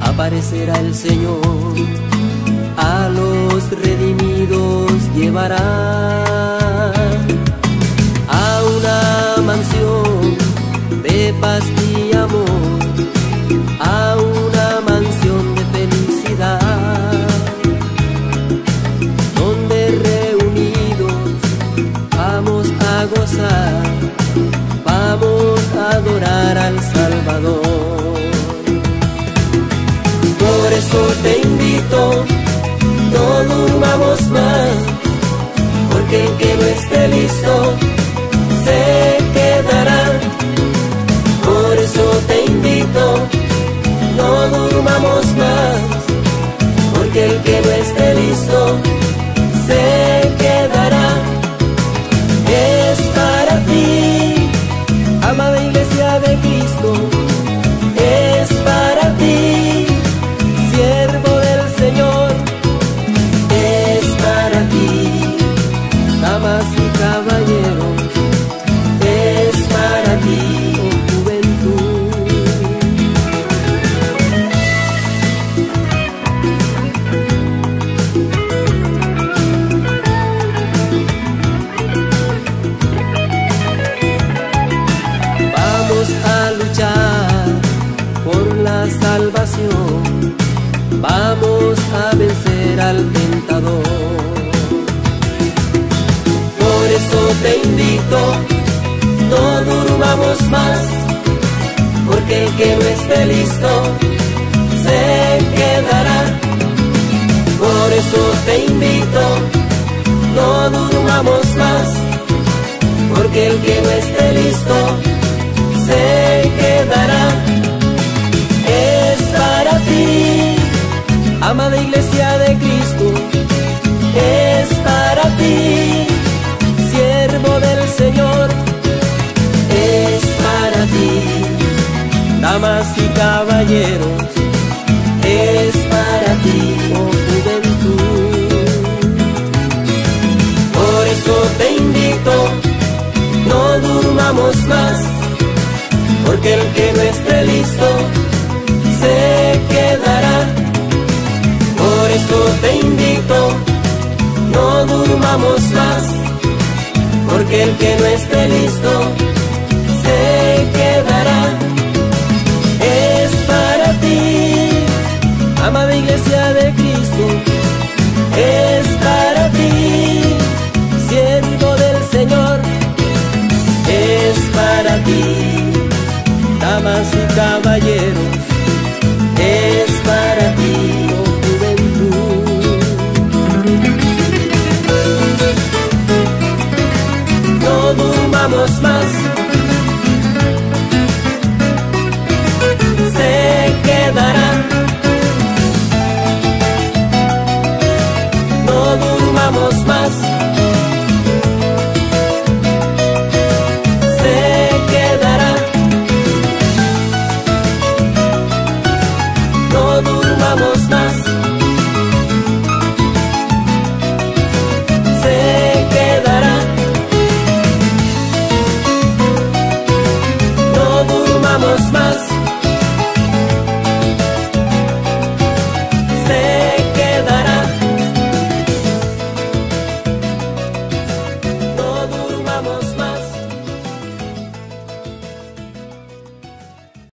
aparecerá el Señor, a los redimidos llevará a una mansión de paz y amor, a una mansión de felicidad, donde reunidos vamos a gozar, Vamos a vencer al tentador. Por eso te invito, no durmamos más, porque el que no esté listo se quedará. Por eso te invito, no durmamos de Cristo, es para ti, siervo del Señor, es para ti, damas y caballeros, es para ti, oh juventud. Por eso te invito, no durmamos más, porque el que no esté listo se quedará. Te invito, no durmamos más, porque el que no esté listo se quedará. Es para ti, amada iglesia de Cristo, es para ti, siervo del Señor, es para ti, damas y caballeros, durmamos más, Durmamos más.